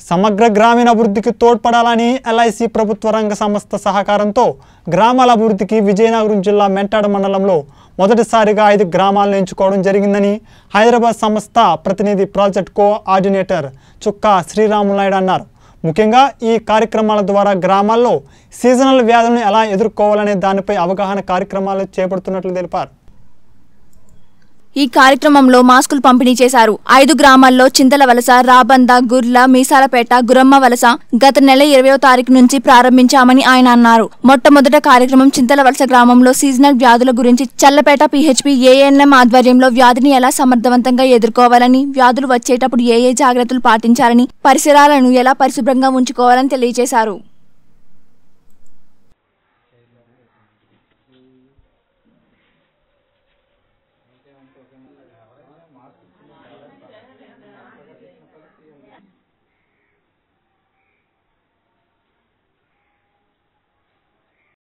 సమగ్ర గ్రామీణ అభివృద్ధికి తోడ్పడాలని ఎల్ఐసి ప్రభుత్వ రంగ సంస్థ సహకారంతో గ్రామాల అభివృద్ధికి విజయనగరం జిల్లా మెంటాడ మండలంలో మొదటిసారిగా ఐదు గ్రామాలను ఎంచుకోవడం జరిగిందని హైదరాబాద్ సంస్థ ప్రతినిధి ప్రాజెక్ట్ కోఆర్డినేటర్ చుక్కా శ్రీరాములు నాయుడు అన్నారు. ముఖ్యంగా ఈ కార్యక్రమాల ద్వారా గ్రామాల్లో సీజనల్ వ్యాధులను ఎలా ఎదుర్కోవాలనే దానిపై అవగాహన కార్యక్రమాలు చేపడుతున్నట్లు తెలిపారు. ఈ కార్యక్రమంలో మాస్కులు పంపిణీ చేశారు. ఐదు గ్రామాల్లో చింతల వలస రాబంద గుర్ల మీసాలపేట గురమ్మ వలస గత నెల ఇరవయో తారీఖు నుంచి ప్రారంభించామని ఆయన అన్నారు. మొట్టమొదట కార్యక్రమం చింతల వలస గ్రామంలో సీజనల్ వ్యాధుల గురించి చల్లపేట పీహెచ్పీ ఏఎన్ఎం ఆధ్వర్యంలో వ్యాధిని ఎలా సమర్థవంతంగా ఎదుర్కోవాలని వ్యాధులు వచ్చేటప్పుడు ఏ ఏ జాగ్రత్తలు పాటించాలని పరిసరాలను ఎలా పరిశుభ్రంగా ఉంచుకోవాలని తెలియజేశారు. programmer